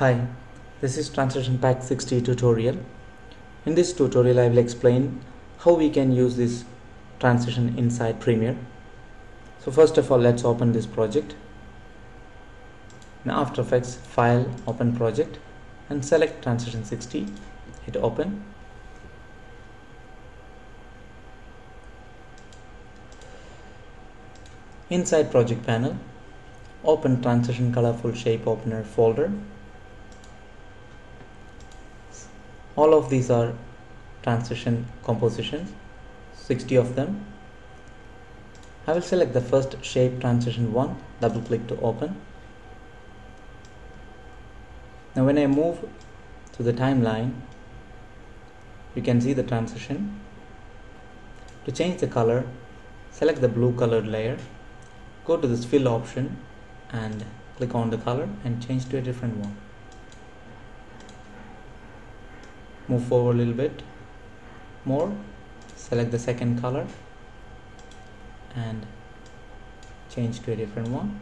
Hi, this is Transition Pack 60 tutorial. In this tutorial I will explain how we can use this transition inside Premiere. So first of all let's open this project. In After Effects File Open Project and select Transition 60. Hit Open. Inside Project Panel, open Transition Colorful Shape Opener folder all of these are transition compositions 60 of them. I will select the first shape transition 1 double click to open. Now when I move to the timeline you can see the transition. To change the color select the blue colored layer go to this fill option and click on the color and change to a different one move forward a little bit more. Select the second color and change to a different one.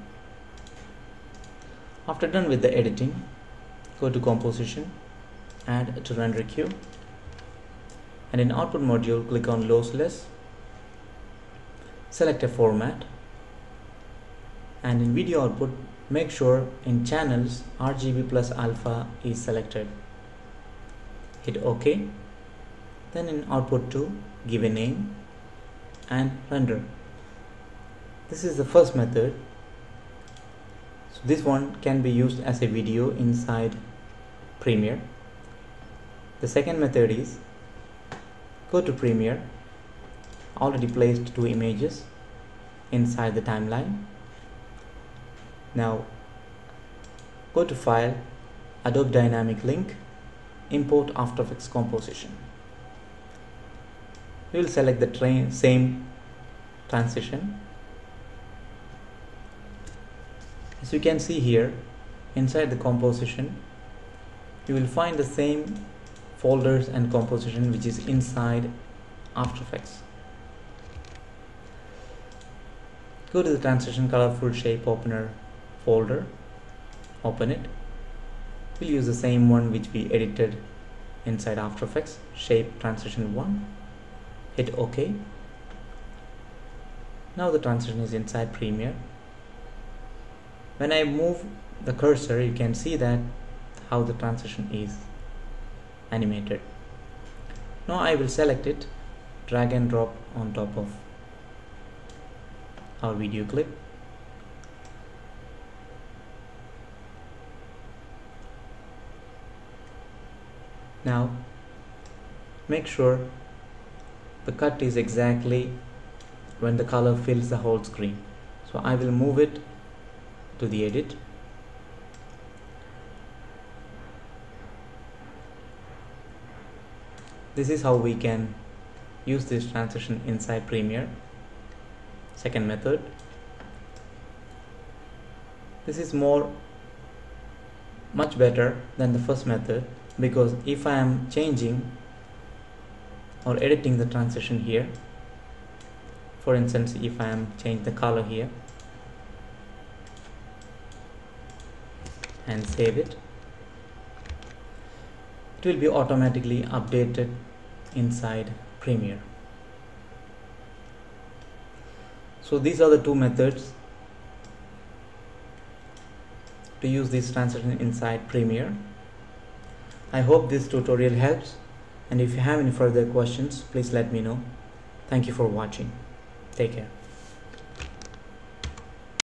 After done with the editing go to composition add to render queue and in output module click on lossless select a format and in video output make sure in channels RGB plus alpha is selected hit OK then in output 2 give a name and render. This is the first method. So this one can be used as a video inside Premiere. The second method is go to Premiere already placed two images inside the timeline. Now go to file Adobe Dynamic Link import After Effects composition. We will select the same transition. As you can see here, inside the composition, you will find the same folders and composition which is inside After Effects. Go to the transition colorful shape opener folder, open it we'll use the same one which we edited inside After Effects. Shape transition 1 hit OK. Now the transition is inside Premiere. When I move the cursor you can see that how the transition is animated. Now I will select it. Drag and drop on top of our video clip now make sure the cut is exactly when the color fills the whole screen. So I will move it to the edit. This is how we can use this transition inside Premiere. Second method. This is more much better than the first method because if I am changing or editing the transition here for instance if I am change the color here and save it it will be automatically updated inside Premiere. So these are the two methods to use this transition inside Premiere I hope this tutorial helps and if you have any further questions please let me know. Thank you for watching. Take care.